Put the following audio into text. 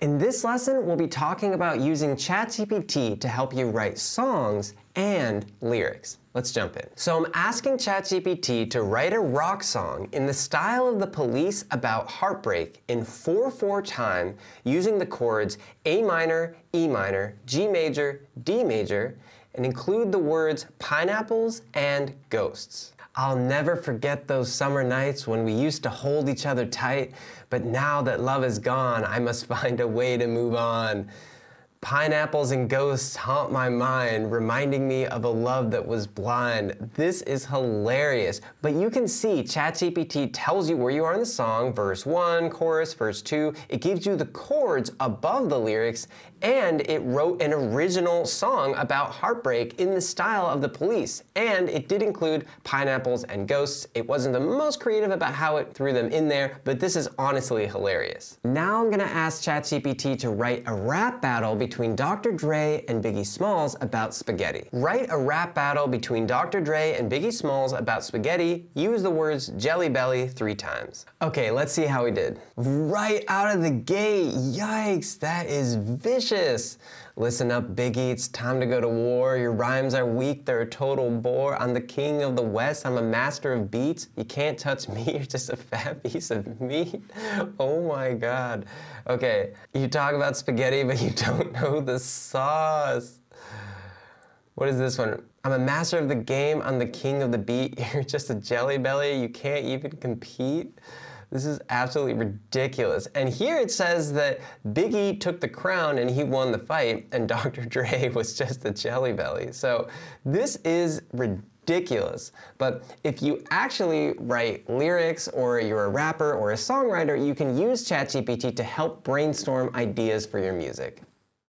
In this lesson, we'll be talking about using ChatGPT to help you write songs and lyrics. Let's jump in. So I'm asking ChatGPT to write a rock song in the style of the police about heartbreak in 4-4 time using the chords A minor, E minor, G major, D major, and include the words pineapples and ghosts. I'll never forget those summer nights when we used to hold each other tight, but now that love is gone, I must find a way to move on. Pineapples and ghosts haunt my mind, reminding me of a love that was blind. This is hilarious. But you can see ChatGPT tells you where you are in the song, verse 1, chorus, verse 2. It gives you the chords above the lyrics, and it wrote an original song about heartbreak in the style of the police. And it did include pineapples and ghosts. It wasn't the most creative about how it threw them in there, but this is honestly hilarious. Now I'm gonna ask ChatGPT to write a rap battle between Dr. Dre and Biggie Smalls about spaghetti. Write a rap battle between Dr. Dre and Biggie Smalls about spaghetti. Use the words Jelly Belly three times. Okay, let's see how he did. Right out of the gate, yikes, that is vicious. Listen up, Biggie, it's time to go to war. Your rhymes are weak, they're a total bore. I'm the king of the West, I'm a master of beats. You can't touch me, you're just a fat piece of meat. Oh my God. Okay, you talk about spaghetti, but you don't know the sauce. What is this one? I'm a master of the game, I'm the king of the beat. You're just a jelly belly, you can't even compete. This is absolutely ridiculous. And here it says that Biggie took the crown and he won the fight, and Dr. Dre was just a jelly belly. So this is ridiculous. But if you actually write lyrics or you're a rapper or a songwriter, you can use ChatGPT to help brainstorm ideas for your music.